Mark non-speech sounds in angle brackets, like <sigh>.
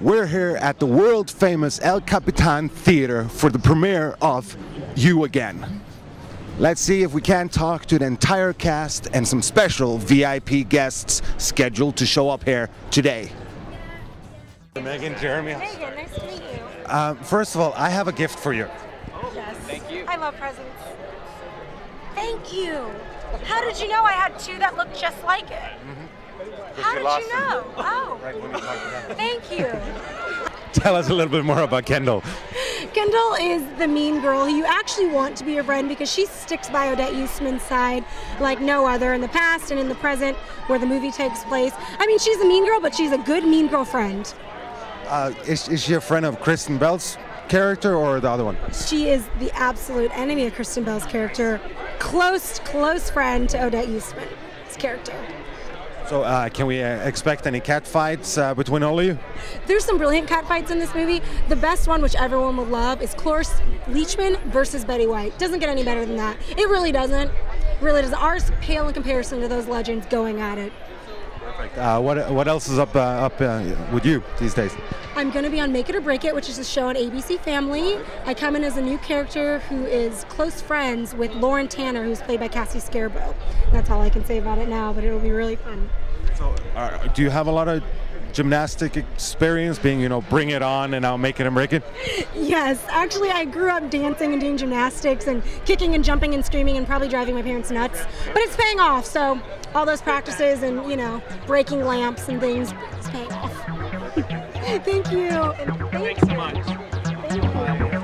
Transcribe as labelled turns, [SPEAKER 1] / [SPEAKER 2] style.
[SPEAKER 1] We're here at the world famous El Capitan Theater for the premiere of You Again. Let's see if we can talk to the entire cast and some special VIP guests scheduled to show up here today. Meagan, Jeremy.
[SPEAKER 2] Meagan, nice to meet you.
[SPEAKER 1] Um, first of all, I have a gift for you.
[SPEAKER 2] Yes. Thank you. I love presents. Thank you. How did you know I had two that looked just like it? How did you know? Oh, thank you.
[SPEAKER 1] Tell us a little bit more about Kendall.
[SPEAKER 2] Kendall is the mean girl who you actually want to be your friend because she sticks by Odette Yustman's side like no other in the past and in the present where the movie takes place. I mean, she's a mean girl, but she's a good mean girl friend.
[SPEAKER 1] Uh, is, is she a friend of Kristen Bell's character or the other one?
[SPEAKER 2] She is the absolute enemy of Kristen Bell's character, close, close friend to Odette Yustman's character.
[SPEAKER 1] So, uh, can we uh, expect any cat fights uh, between all of you?
[SPEAKER 2] There's some brilliant cat fights in this movie. The best one, which everyone will love, is Cloris Leachman versus Betty White. Doesn't get any better than that. It really doesn't. Really doesn't. Ours pale in comparison to those legends going at it.
[SPEAKER 1] Uh, what what else is up uh, up uh, with you these days?
[SPEAKER 2] I'm going to be on Make It or Break It, which is a show on ABC Family. I come in as a new character who is close friends with Lauren Tanner, who's played by Cassie Scerbo. That's all I can say about it now, but it'll be really fun.
[SPEAKER 1] So, uh, do you have a lot of gymnastic experience, being you know, bring it on and now make it and break it?
[SPEAKER 2] Yes, actually, I grew up dancing and doing gymnastics and kicking and jumping and screaming and probably driving my parents nuts. But it's paying off. So all those practices and you know breaking lamps and things, it's paying off. <laughs> thank you. And thank
[SPEAKER 3] Thanks so much.
[SPEAKER 2] Thank you.